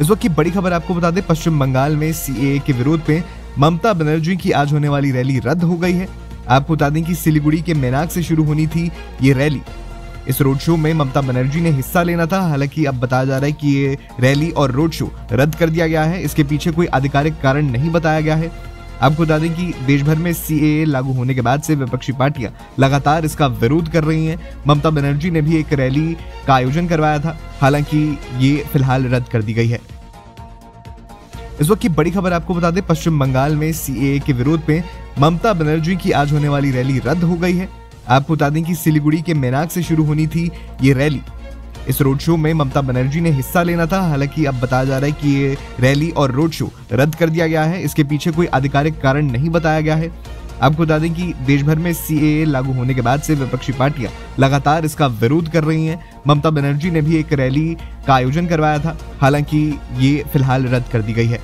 इस वक्त की बड़ी खबर आपको बता दें, पश्चिम बंगाल में सीएए के विरोध में ममता बनर्जी की आज होने वाली रैली रद्द हो गई है। आपको बता दें कि सिलीगुड़ी के मेनाक से शुरू होनी थी ये रैली। इस रोड शो में ममता बनर्जी ने हिस्सा लेना था, हालाँकि अब बताया जा रहा है कि ये रैली और रोड शो रद्द कर दिया गया है। इसके पीछे कोई आधिकारिक कारण नहीं बताया गया है। आपको बता दें कि देश भर में सीएए लागू होने के बाद से विपक्षी पार्टियाँ लगातार इसका विरोध कर रही हैं। ममता बनर्जी ने भी एक रैली का आयोजन करवाया था। हालाँकि ये फ़िलहाल रद्द कर दी गई है। इस वक्त की बड़ी खबर आपको बता दें, पश्चिम बंगाल में सीएए के विरोध में ममता बनर्जी की आज होने वाली रैली रद्द हो गई है। आपको बता दें कि सिलीगुड़ी के मेनाक से शुरू होनी थी ये रैली। इस रोड शो में ममता बनर्जी ने हिस्सा लेना था। हालाँकि अब बताया जा रहा है कि ये रैली और रोड शो रद्द कर दिया गया है। इसके पीछे कोई आधिकारिक कारण नहीं बताया गया है। आपको बता दें कि देश भर में सीएए लागू होने के बाद से विपक्षी पार्टियाँ लगातार इसका विरोध कर रही हैं। ममता बनर्जी ने भी एक रैली का आयोजन करवाया था। हालाँकि ये फ़िलहाल रद्द कर दी गई है।